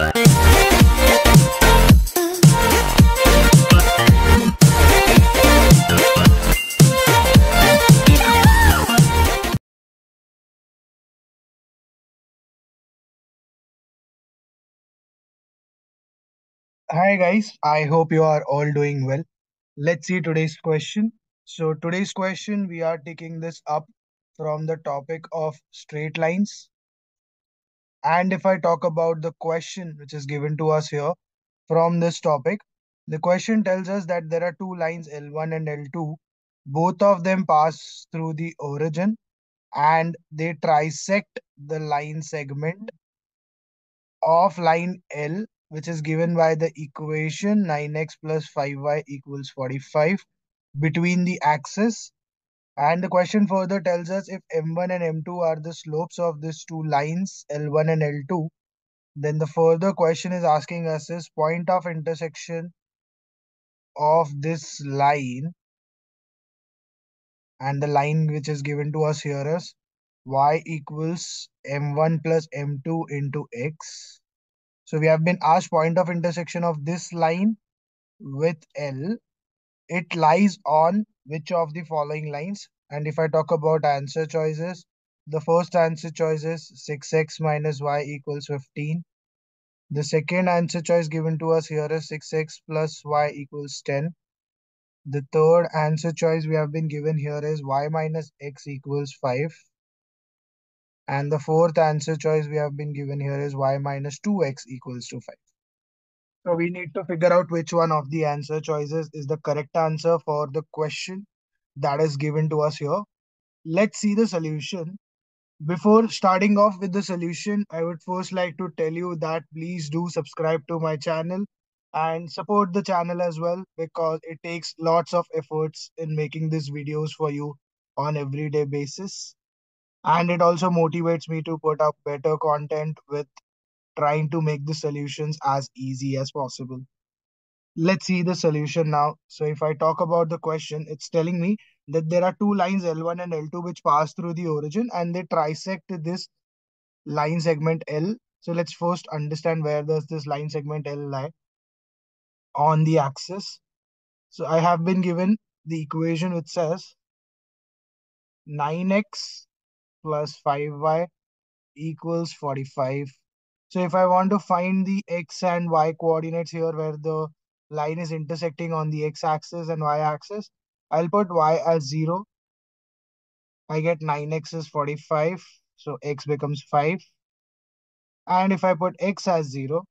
Hi guys, I hope you are all doing well. Let's see today's question. So today's question we are taking this up from the topic of straight lines. And if I talk about the question which is given to us here from this topic, the question tells us that there are two lines L1 and L2. Both of them pass through the origin and they trisect the line segment of line L which is given by the equation 9x plus 5y equals 45 between the axis. And the question further tells us if m1 and m2 are the slopes of these two lines, L1 and L2, then the further question is asking us is point of intersection of this line and the line which is given to us here is y equals m1 plus m2 into x so we have been asked point of intersection of this line with L. It lies on which of the following lines? And if I talk about answer choices, the first answer choice is 6x minus y equals 15. The second answer choice given to us here is 6x plus y equals 10. The third answer choice we have been given here is y minus x equals 5. And the fourth answer choice we have been given here is y minus 2x equals to 5. So we need to figure out which one of the answer choices is the correct answer for the question that is given to us here. Let's see the solution. Before starting off with the solution, I would first like to tell you that please do subscribe to my channel and support the channel as well because it takes lots of efforts in making these videos for you on everyday basis and it also motivates me to put up better content with trying to make the solutions as easy as possible. Let's see the solution now. So if I talk about the question, it's telling me that there are two lines L1 and L2 which pass through the origin and they trisect this line segment L. So let's first understand where does this line segment L lie on the axis. So I have been given the equation which says 9x plus 5y equals 45. So if I want to find the x and y coordinates here where the line is intersecting on the x-axis and y-axis, I'll put y as 0. I get 9x is 45, so x becomes 5. And if I put x as 0,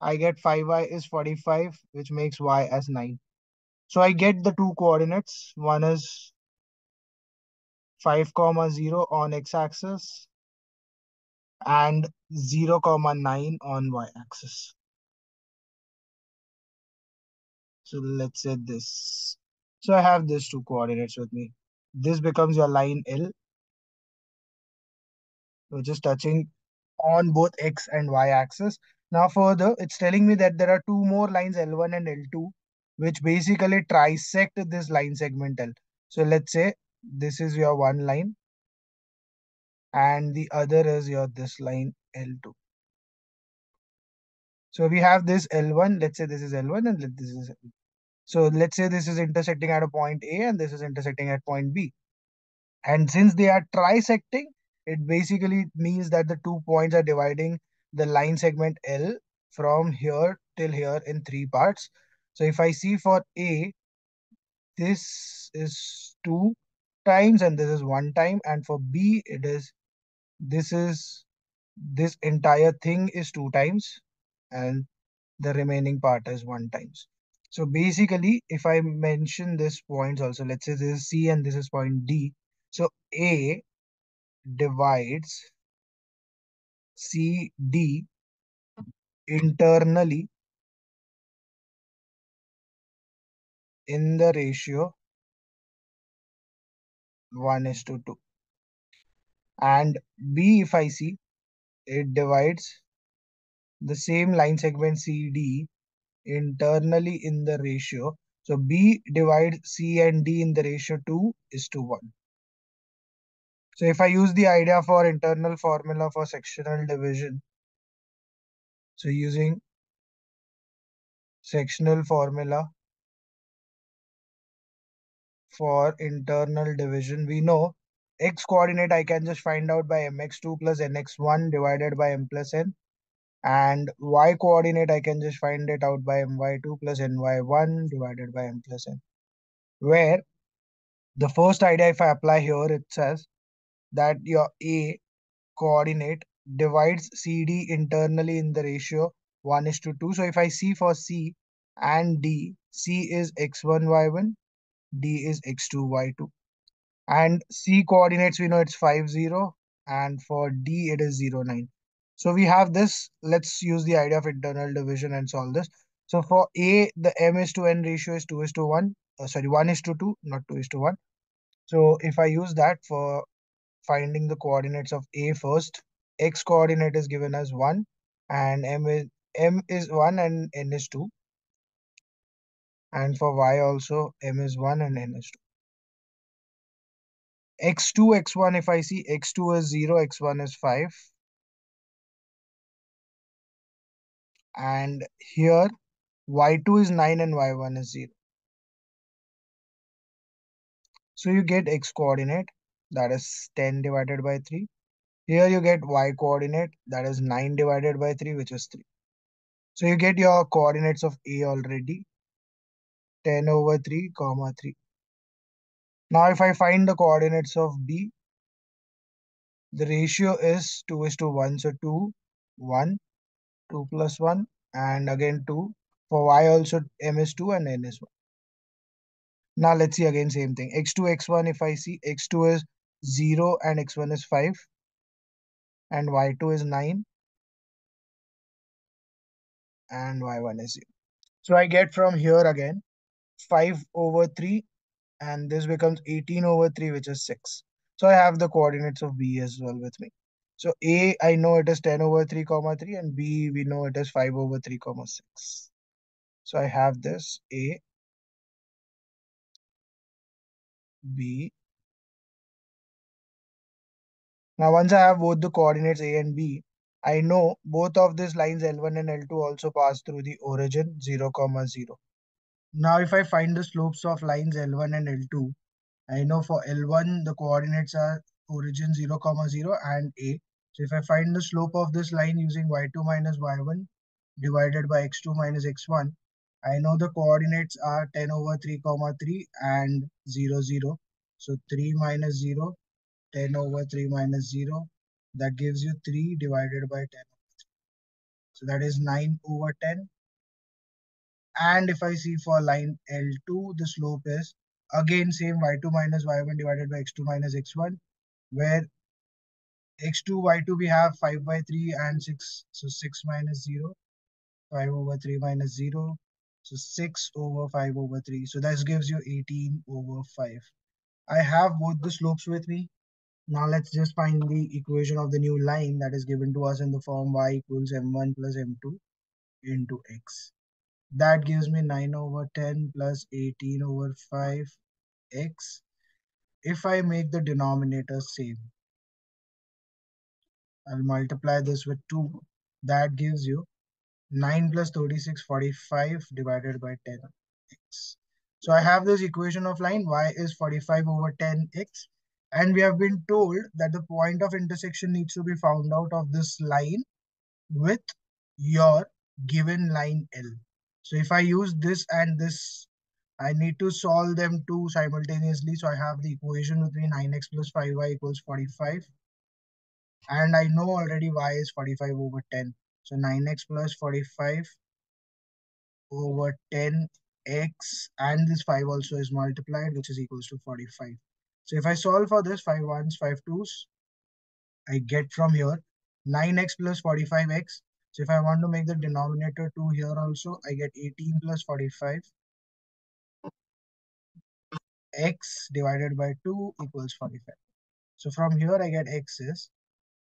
I get 5y is 45, which makes y as 9. So I get the two coordinates. One is 5 comma 0 on x-axis and 0 comma 9 on y-axis. So let's say this. So I have these two coordinates with me. This becomes your line L, which is touching on both x and y axis. Now further, it's telling me that there are two more lines L1 and L2, which basically trisect this line segment L. So let's say this is your one line and the other is your this line L2. So we have this L1, let's say this is L1 and this is L2. So let's say this is intersecting at a point A and this is intersecting at point B. And since they are trisecting, it basically means that the two points are dividing the line segment L from here till here in three parts. So if I see for A, this is two times and this is one time and for B it is this is this entire thing is two times and the remaining part is one times. So basically, if I mention this points also, let's say this is C and this is point D. So A divides CD internally in the ratio 1 is to 2. And B, if I see, it divides the same line segment CD internally in the ratio. So B divides C and D in the ratio 2 is to 1. So if I use the idea for internal formula for sectional division, So using sectional formula for internal division, we know x coordinate I can just find out by mx2 plus nx1 divided by m plus n and y coordinate I can just find it out by my2 plus ny1 divided by m plus n where the first idea if I apply here it says that your a coordinate divides CD internally in the ratio 1 is to 2. So if I see for C and D, C is x1, y1, D is x2, y2. And C coordinates, we know it's 5, 0. And for D, it is 0, 9. So we have this. Let's use the idea of internal division and solve this. So for A, the M is to N ratio is 2 is to 1. Uh, sorry, 1 is to 2, not 2 is to 1. So if I use that for finding the coordinates of A first, x coordinate is given as 1 and m is m is 1 and n is 2 and for y also m is 1 and n is 2 x2 x1 if i see x2 is 0 x1 is 5 and here y2 is 9 and y1 is 0 so you get x coordinate that is 10 divided by 3 here you get y coordinate that is 9 divided by 3 which is 3. So you get your coordinates of A already 10 over 3 comma 3. Now if I find the coordinates of B the ratio is 2 is to 1 so 2 1 2 plus 1 and again 2 for y also m is 2 and n is 1. Now let's see again same thing x2 x1 if I see x2 is 0 and x1 is 5 and y2 is 9 and y1 is 0. So I get from here again 5 over 3 and this becomes 18 over 3 which is 6. So I have the coordinates of B as well with me. So A I know it is 10 over 3 comma 3 and B we know it is 5 over 3 comma 6. So I have this A B Now once I have both the coordinates A and B, I know both of these lines L1 and L2 also pass through the origin 0, comma 0. Now if I find the slopes of lines L1 and L2, I know for L1 the coordinates are origin 0, comma 0 and A. So if I find the slope of this line using y2 minus y1 divided by x2 minus x1, I know the coordinates are 10 over 3, comma 3 and 0, 0. So 3 minus 0 10 over 3 minus 0 that gives you 3 divided by 10 over 3 so that is 9 over 10 and if I see for line L2 the slope is again same y2 minus y1 divided by x2 minus x1 where x2 y2 we have 5 by 3 and 6 so 6 minus 0 5 over 3 minus 0 so 6 over 5 over 3 so that gives you 18 over 5 I have both the slopes with me. Now let's just find the equation of the new line that is given to us in the form y equals m1 plus m2 into x. That gives me 9 over 10 plus 18 over 5x. If I make the denominator same, I'll multiply this with 2. That gives you 9 plus 36, 45 divided by 10x. So I have this equation of line y is 45 over 10x and we have been told that the point of intersection needs to be found out of this line with your given line L. So if I use this and this, I need to solve them two simultaneously. So I have the equation between 9x plus 5y equals 45. And I know already y is 45 over 10. So 9x plus 45 over 10x and this 5 also is multiplied which is equals to 45. So if I solve for this, 5 ones, 5 twos, I get from here 9x plus 45x. So if I want to make the denominator 2 here also, I get 18 plus 45 x divided by 2 equals 45. So from here I get x is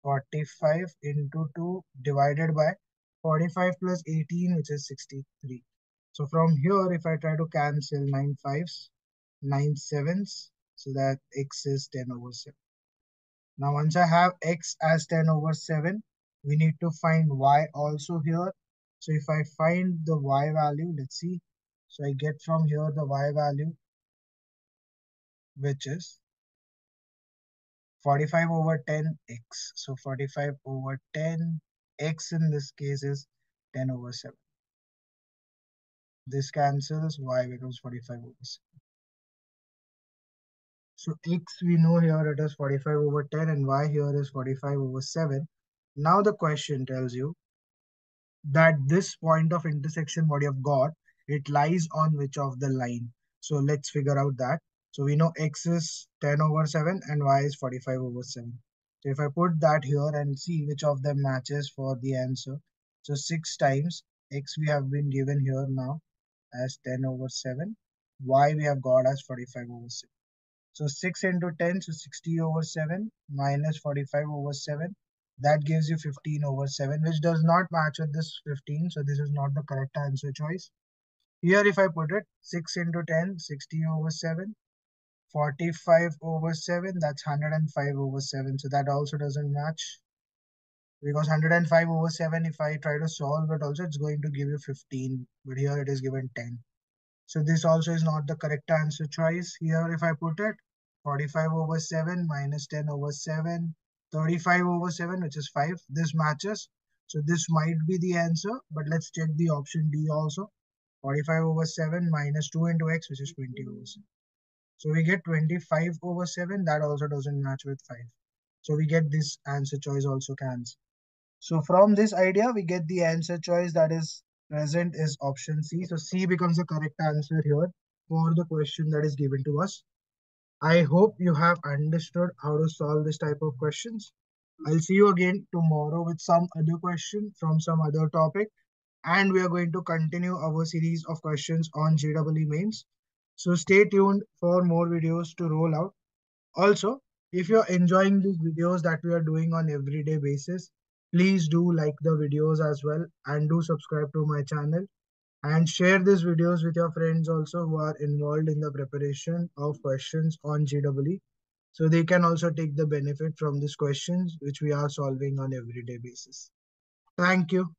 45 into 2 divided by 45 plus 18 which is 63. So from here if I try to cancel 9 fives, 9 sevens, so that x is 10 over 7. Now once I have x as 10 over 7, we need to find y also here. So if I find the y value, let's see. So I get from here the y value, which is 45 over 10 x. So 45 over 10 x in this case is 10 over 7. This cancels, y becomes 45 over 7. So x we know here it is 45 over 10 and y here is 45 over 7. Now the question tells you that this point of intersection what you have got, it lies on which of the line. So let's figure out that. So we know x is 10 over 7 and y is 45 over 7. So if I put that here and see which of them matches for the answer. So 6 times x we have been given here now as 10 over 7. y we have got as 45 over 7. So 6 into 10, so 60 over 7 minus 45 over 7 that gives you 15 over 7 which does not match with this 15 so this is not the correct answer choice. Here if i put it 6 into 10 60 over 7 45 over 7 that's 105 over 7 so that also doesn't match. Because 105 over 7 if i try to solve it also it's going to give you 15 but here it is given 10 so this also is not the correct answer choice. Here if i put it 45 over 7 minus 10 over 7 35 over 7, which is 5. This matches. So this might be the answer, but let's check the option D also. 45 over 7 minus 2 into x, which is 20 over 7. So we get 25 over 7. That also doesn't match with 5. So we get this answer choice also cancelled. So from this idea, we get the answer choice that is present is option C. So C becomes the correct answer here for the question that is given to us. I hope you have understood how to solve this type of questions. I'll see you again tomorrow with some other question from some other topic. And we are going to continue our series of questions on JEE mains. So stay tuned for more videos to roll out. Also, if you're enjoying these videos that we are doing on everyday basis, please do like the videos as well and do subscribe to my channel and share these videos with your friends also who are involved in the preparation of questions on JEE. so they can also take the benefit from these questions which we are solving on everyday basis. Thank you.